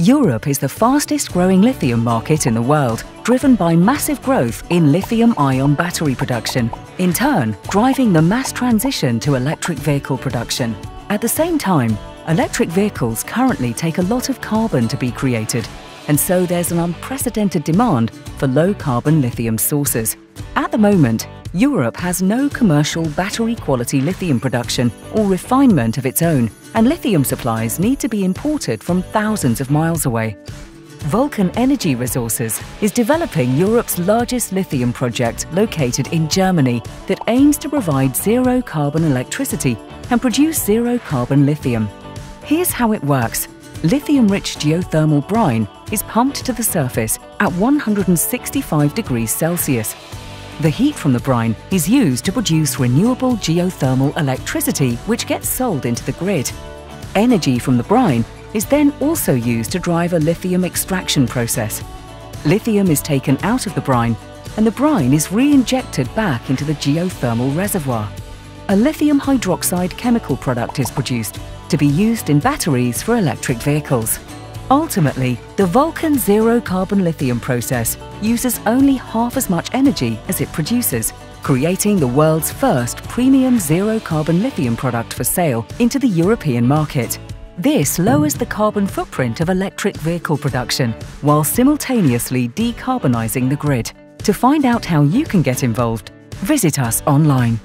Europe is the fastest growing lithium market in the world, driven by massive growth in lithium ion battery production, in turn, driving the mass transition to electric vehicle production. At the same time, electric vehicles currently take a lot of carbon to be created, and so there's an unprecedented demand for low carbon lithium sources. At the moment, Europe has no commercial battery quality lithium production or refinement of its own, and lithium supplies need to be imported from thousands of miles away. Vulcan Energy Resources is developing Europe's largest lithium project located in Germany that aims to provide zero carbon electricity and produce zero carbon lithium. Here's how it works. Lithium-rich geothermal brine is pumped to the surface at 165 degrees Celsius the heat from the brine is used to produce renewable geothermal electricity which gets sold into the grid. Energy from the brine is then also used to drive a lithium extraction process. Lithium is taken out of the brine and the brine is re-injected back into the geothermal reservoir. A lithium hydroxide chemical product is produced to be used in batteries for electric vehicles. Ultimately, the Vulcan Zero Carbon Lithium process uses only half as much energy as it produces, creating the world's first premium zero carbon lithium product for sale into the European market. This lowers the carbon footprint of electric vehicle production while simultaneously decarbonising the grid. To find out how you can get involved, visit us online.